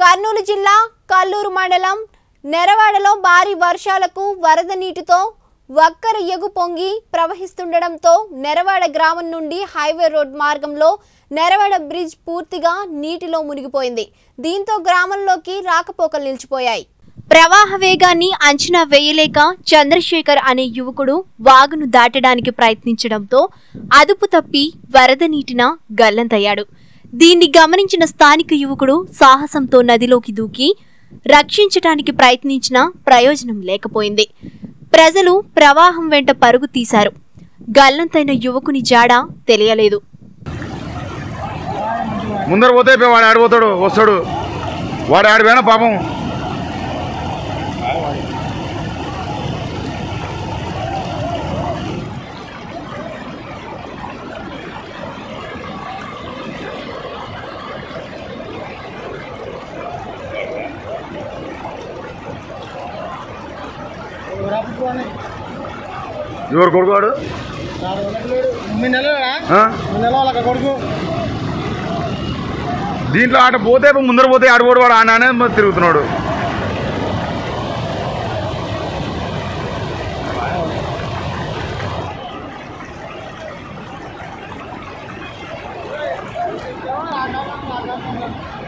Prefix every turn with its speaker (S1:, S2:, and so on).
S1: కర్నూలు జిల్లా కల్లూరు మండలం నెరవాడలో భారీ వర్షాలకు వరద నీటితో వక్కర ఎగు పొంగి ప్రవహిస్తుండడంతో నెరవాడ గ్రామం నుండి హైవే రోడ్ మార్గంలో నెరవాడ బ్రిడ్జ్ పూర్తిగా నీటిలో మునిగిపోయింది. దీంతో గ్రామంలోకి రాకపోకలు నిలిచిపోయాయి. ప్రవాహ వేగాన్ని అంచనా వేయలేక చంద్రశేఖర్ అనే యువకుడు వాగును దాటడానికి ప్రయత్నించడంతో అదుపు తప్పి వరద నీటిన గల్లంతయ్యాడు. దీన్ని గమనించిన స్థానిక యువకుడు సాహసంతో నదిలోకి దూకి రక్షించటానికి ప్రయత్నించిన ప్రయోజనం లేకపోయింది. ప్రజలు ప్రవాహం వెంట పరుగు తీశారు. గల్లంతైన యువకుని జాడ తెలియలేదు.
S2: ముందర పోతే వాడు ఆడిపోతాడు వస్తాడు. వాడు ఆడిపోయినా పాపం ఎవరు
S3: కొడుకోడు కొడుకు.
S2: దీంట్లో ఆట పోతే ముందర పోతే ఆడబోడు వాడు ఆనానే తిరుగుతున్నాడు Thank you.